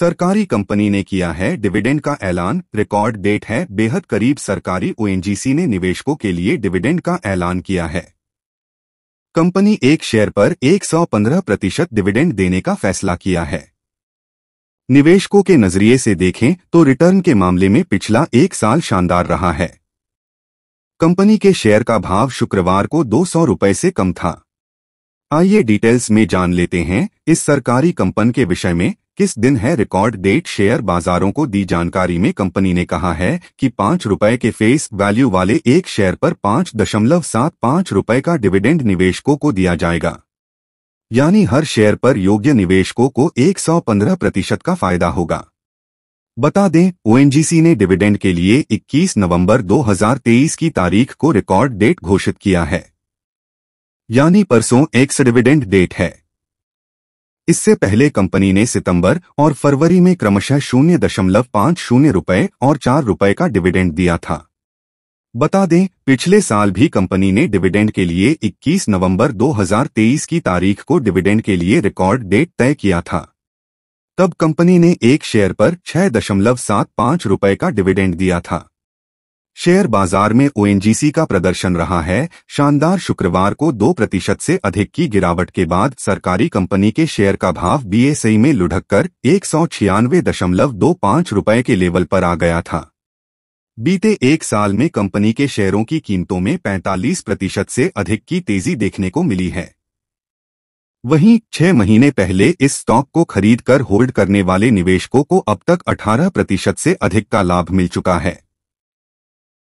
सरकारी कंपनी ने किया है, डिविडेंड का ऐलान, रिकॉर्ड डेट है, बेहद करीब सरकारी ओएनजीसी ने निवेशकों के लिए डिविडेंड का ऐलान किया है। कंपनी एक शेयर पर 115 प्रतिशत डिविडेंड देने का फैसला किया है। निवेशकों के नज़रिए से देखें तो रिटर्न के मामले में पिछला एक साल शानदार रहा है। कंपनी के शेयर का भाव शुक्रवार को दो सौ से कम था। आइए डिटेल्स में जान लेते हैं, इस सरकारी कंपन के विषय में किस दिन है रिकॉर्ड डेट शेयर बाजारों को दी जानकारी में कंपनी ने कहा है कि पाँच रुपए के फेस वैल्यू वाले एक शेयर पर पाँच दशमलव सात पाँच रुपए का डिविडेंड निवेशकों को दिया जाएगा। यानी हर शेयर पर योग्य निवेशकों को 115 प्रतिशत का फ़ायदा होगा। बता दें ओएनजीसी ने डिविडेंड के लिए 21 नवंबर 2023 की तारीख को रिकॉर्ड डेट घोषित किया है। यानी परसों एक्स डिविडेंड डेट है। इससे पहले कंपनी ने सितंबर और फरवरी में क्रमशः शून्य दशमलव पाँच शून्य रुपये और चार रुपए का डिविडेंड दिया था। बता दें, पिछले साल भी कंपनी ने डिविडेंड के लिए 21 नवंबर 2023 की तारीख को डिविडेंड के लिए रिकॉर्ड डेट तय किया था। तब कंपनी ने एक शेयर पर छह दशमलव सात पाँच रुपए का डिविडेंड दिया था। शेयर बाज़ार में ओएनजीसी का प्रदर्शन रहा है। शानदार शुक्रवार को दो प्रतिशत से अधिक की गिरावट के बाद सरकारी कंपनी के शेयर का भाव बीएसई में लुढ़क कर एक सौ छियानवे दशमलव दो पाँच रुपए के लेवल पर आ गया था। बीते एक साल में कंपनी के शेयरों की कीमतों में 45 प्रतिशत से अधिक की तेज़ी देखने को मिली है। वहीं छह महीने पहले इस स्टॉक को खरीद कर होल्ड करने वाले निवेशकों को अब तक 18 प्रतिशत से अधिक का लाभ मिल चुका है।